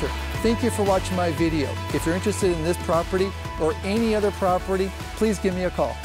Realtor. Thank you for watching my video. If you're interested in this property or any other property, please give me a call.